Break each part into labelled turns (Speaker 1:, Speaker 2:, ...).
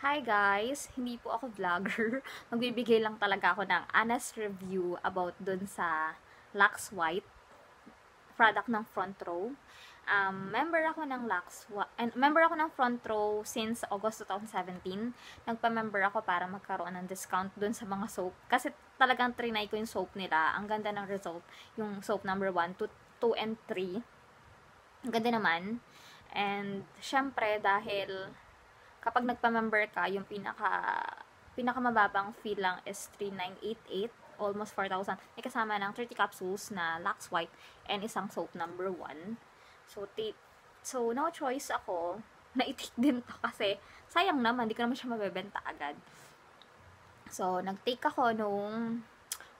Speaker 1: Hi guys! Hindi po ako vlogger. Magbibigay lang talaga ako ng honest review about dun sa Lux White product ng Front Row. Um, member ako ng Lux and member ako ng Front Row since August 2017. Nagpa-member ako para magkaroon ng discount dun sa mga soap. Kasi talagang trinay ko yung soap nila. Ang ganda ng result. Yung soap number 1, 2, 2 and 3. Ang ganda naman. And, syempre, dahil kapag nagpa-member ka, yung pinaka pinakamababang fee lang is 3988 almost 4,000. May kasama ng 30 capsules na Lux White and isang soap number 1. So, so no choice ako na itik din to kasi sayang naman, di ko naman siya mabebenta agad. So, nag-take ako nung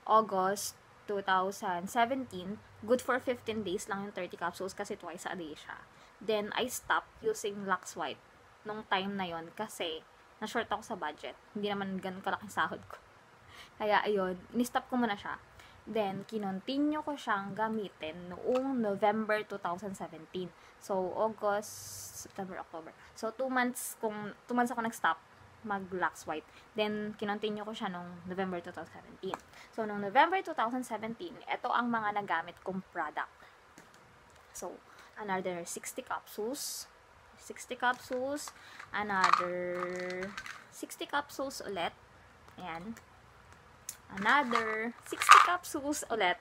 Speaker 1: August 2017. Good for 15 days lang yung 30 capsules kasi twice a day siya. Then, I stopped using Lux White nung time na yon kasi na-short ako sa budget. Hindi naman ganun kalaking sahod ko. Kaya, ayun, in-stop ko muna siya. Then, kinontinue ko siyang gamitin noong November 2017. So, August, September, October. So, 2 months, kung 2 months ako nag-stop mag-Lux White. Then, kinontinue ko siya noong November 2017. So, noong November 2017, ito ang mga nagamit kong product. So, another 60 capsules 60 capsules, another 60 capsules ulit. Ayan. Another 60 capsules ulit.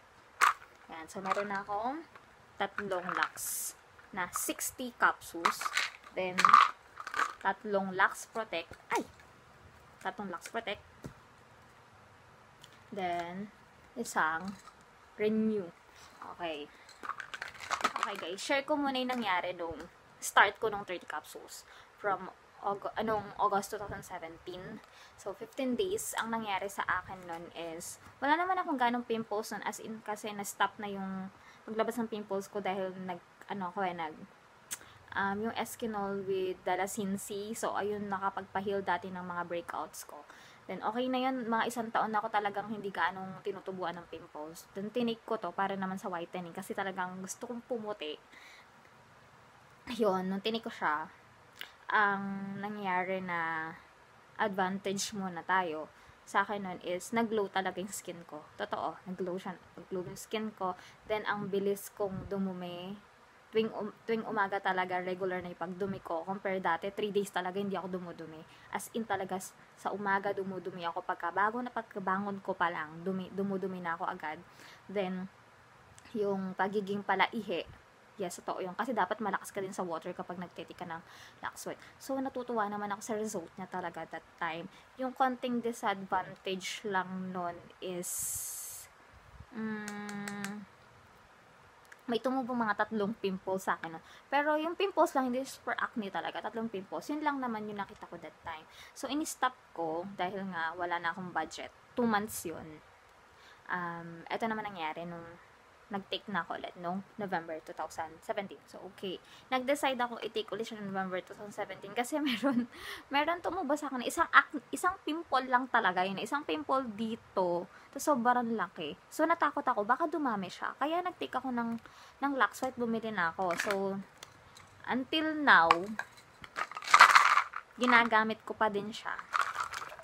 Speaker 1: Ayan. So, meron na akong tatlong Lux na 60 capsules. Then, tatlong Lux Protect. Ay! Tatlong Lux Protect. Then, isang Renew. Okay. Okay guys, share ko muna yung nangyari nung start ko ng 30 capsules from anong August 2017. So, 15 days, ang nangyari sa akin nun is, wala naman akong ganong pimples nun, as in, kasi na-stop na yung maglabas ng pimples ko dahil nag, ano ko eh, nag, um, yung Eskinol with Dalasinsi. So, ayun, nakapagpa-heal dati ng mga breakouts ko. Then, okay na yun, mga isang taon na ako talagang hindi gaanong tinutubuan ng pimples. Then, tinake ko to para naman sa whitening kasi talagang gusto kong pumuti yun, nung tinik ko siya, ang nangyari na advantage muna tayo sa akin nun is, nag-glow talaga yung skin ko. Totoo, nag-glow siya, nag-glow yung skin ko. Then, ang bilis kong dumumi. Tuwing, um, tuwing umaga talaga, regular na yung pagdumi ko. Compare dati, 3 days talaga hindi ako dumudumi. As in talaga, sa umaga dumudumi ako. Pagka bago na pagkabangon ko pa lang, dumi, dumudumi na ako agad. Then, yung pagiging palaihi, Yes, totoo yun. Kasi dapat malakas ka din sa water kapag nagtiti ka ng lax sweat. So, natutuwa naman ako sa result niya talaga that time. Yung konting disadvantage lang nun is, um, may tumubong mga tatlong pimples sa akin. Pero yung pimples lang, hindi super acne talaga. Tatlong pimples. Yun lang naman yung nakita ko that time. So, in-stop ko dahil nga wala na akong budget. Two months yun. Um, ito naman nangyari nung nag-take na ako ulit noong November 2017. So, okay. Nag-decide ako i-take ulit siya noong November 2017 kasi meron, meron tumubo sa akin. Isang, isang pimple lang talaga yun. Isang pimple dito. Tapos sobrang laki. So, natakot ako. Baka dumami siya. Kaya nag-take ako ng, ng Lux White. Bumili na ako. So, until now, ginagamit ko pa din siya.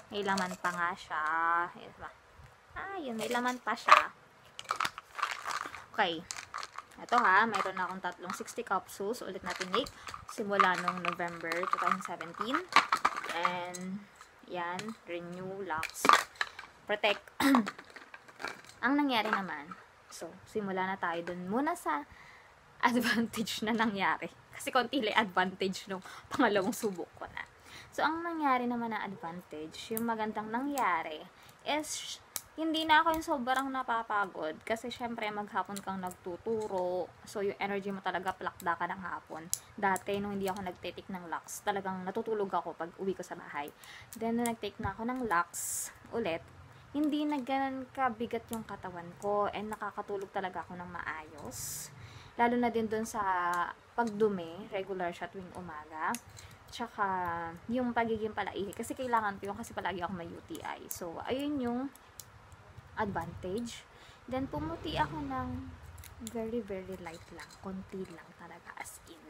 Speaker 1: May laman pa nga siya. Ah, yun. May laman pa siya. Okay. Ito ha, mayroon akong tatlong 60 capsules. Ulit natin make. Simula nung November 2017. And, yan. Renew, Lux, Protect. Ang nangyari naman, so, simula na tayo dun muna sa advantage na nangyari. Kasi konti lang advantage nung pangalawang subok ko na. So, ang nangyari naman na advantage, yung magandang nangyari, is hindi na ako yung sobrang napapagod kasi syempre maghapon kang nagtuturo. So yung energy mo talaga plakda ka ng hapon. Dati nung hindi ako nagtitik ng lux talagang natutulog ako pag uwi ko sa bahay. Then nung nagtake na ako ng lux ulit hindi na ganun kabigat yung katawan ko and nakakatulog talaga ako ng maayos. Lalo na din dun sa pagdumi regular siya tuwing umaga. Tsaka yung pagiging palaihi kasi kailangan ko yung kasi palagi ako may UTI so ayun yung advantage. Then, pumuti ako ng very, very light lang. Konti lang talaga. As in,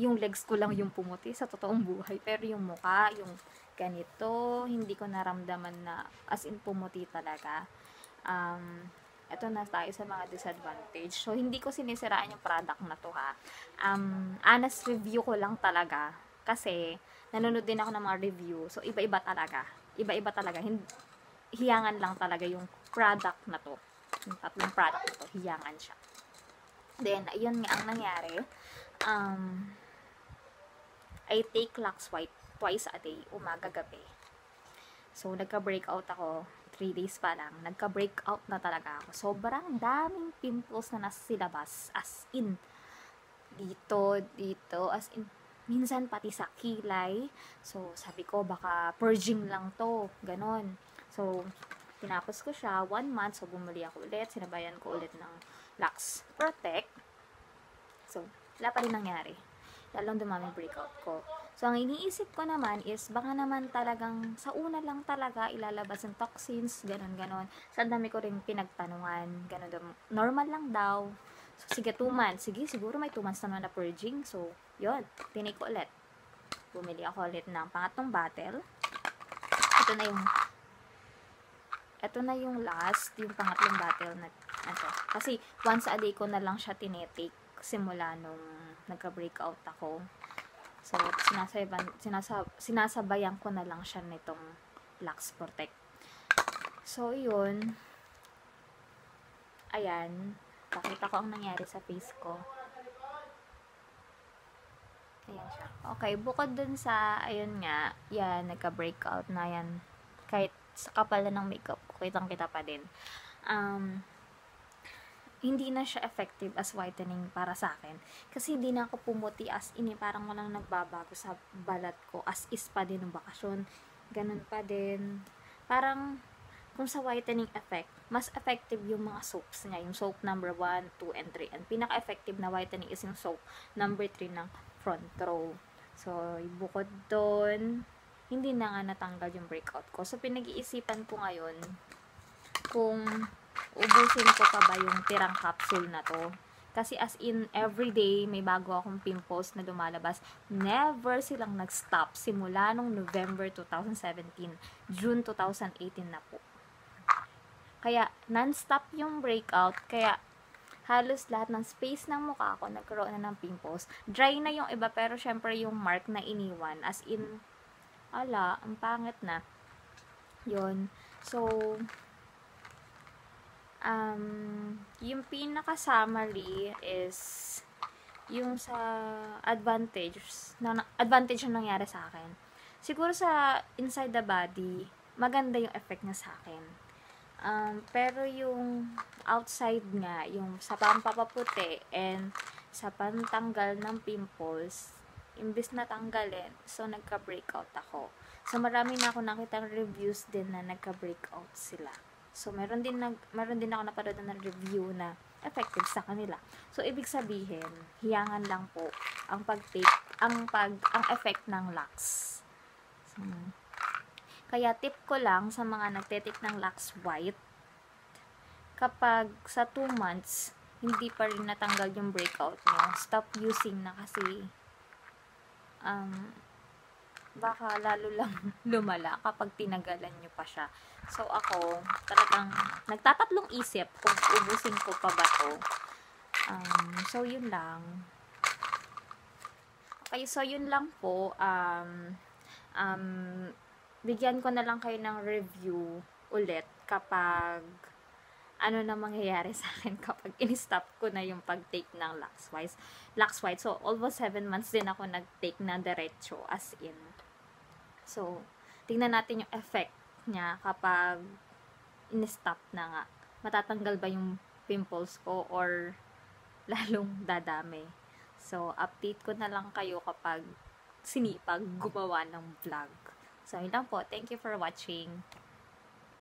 Speaker 1: yung legs ko lang yung pumuti sa totoong buhay. Pero yung muka, yung ganito, hindi ko naramdaman na as in pumuti talaga. Um, ito na tayo sa mga disadvantage. So, hindi ko sinisiraan yung product na to ha. Um, honest review ko lang talaga. Kasi, nanonood din ako ng mga review. So, iba-iba talaga. Iba-iba talaga. Hindi, hiyangan lang talaga yung product na to. Yung tatlong product na to, hiyangan siya. Then, ayun nga ang nangyari. Um, I take Lux White twice a day, umaga-gabi. So, nagka-breakout ako 3 days pa lang, nagka-breakout na talaga ako. Sobrang daming pimples na nasa silabas. As in, dito, dito, as in, minsan pati sa kilay. So, sabi ko, baka purging lang to. Ganon. So, tinapos ko siya, one month, so bumuli ako ulit, sinabayan ko ulit ng Lux Protect. So, wala pa rin nangyari. Lalong dumaming breakout ko. So, ang iniisip ko naman is, baka naman talagang, sa una lang talaga, ilalabas ng toxins, ganun, ganun. Sa dami ko rin pinagtanungan, ganun, normal lang daw. So, sige, 2 months. Sige, siguro may 2 months naman na purging. So, yun, tinake ko ulit. Bumili ako ulit ng pangatlong bottle. Ito na yung, ito na yung last, yung pangatlong bottle na, ito. Kasi, once a day ko na lang siya tinetake simula nung nagka-breakout ako. So, sinasabayan, sinasab, sinasabayan ko na lang siya nitong Lux Protect. So, yun. Ayan. Pakita ko ang nangyari sa face ko. Ayan siya. Okay, bukod dun sa, ayun nga, yan, nagka-breakout na yan. Kahit sa kapal ng makeup kitang-kita pa din. Um, hindi na siya effective as whitening para sa akin. Kasi hindi na ako pumuti as in, parang walang nagbabago sa balat ko. As is pa din ng bakasyon. Ganun pa din. Parang, kung sa whitening effect, mas effective yung mga soaps niya. Yung soap number 1, 2, and 3. And pinaka-effective na whitening is yung soap number 3 ng front row. So, bukod doon, hindi na nga natanggal yung breakout ko. So, pinag-iisipan ko ngayon kung ubusin ko pa ba yung tirang capsule na to. Kasi as in, everyday, may bago akong pimples na lumalabas. Never silang nag-stop simula nung November 2017. June 2018 na po. Kaya, non-stop yung breakout. Kaya, halos lahat ng space ng mukha ko nagkaroon na ng pimples. Dry na yung iba, pero syempre yung mark na iniwan. As in, ala, ang pangit na. Yon So, um, yung pinaka-summary is yung sa advantage na advantage na nangyari sa akin. Siguro sa inside the body, maganda yung effect niya sa akin. Um, pero yung outside nga, yung sa pampapaputi and sa pantanggal ng pimples, imbis na tanggalin, so nagka-breakout ako. So marami na ako nakitang reviews din na nagka-breakout sila. So, meron din, nag, meron din ako napanood na review na effective sa kanila. So, ibig sabihin, hiyangan lang po ang pag-take, ang pag, ang effect ng Lux. So, kaya tip ko lang sa mga nagte-take ng Lux White, kapag sa 2 months, hindi pa rin natanggal yung breakout nyo, stop using na kasi um, baka lalo lang lumala kapag tinagalan nyo pa siya. So, ako, talagang nagtatatlong isip kung ubusin ko pa ba to. Um, so, yun lang. Okay, so yun lang po. Um, um, bigyan ko na lang kayo ng review ulit kapag ano na mangyayari sa akin kapag in-stop ko na yung pag-take ng. Lux White. So, almost 7 months din ako nag-take na diretso as in. So, tingnan natin yung effect niya kapag in-stop na nga. Matatanggal ba yung pimples ko or lalong dadami. So, update ko na lang kayo kapag sinipag gumawa ng vlog. So, yun lang po. Thank you for watching.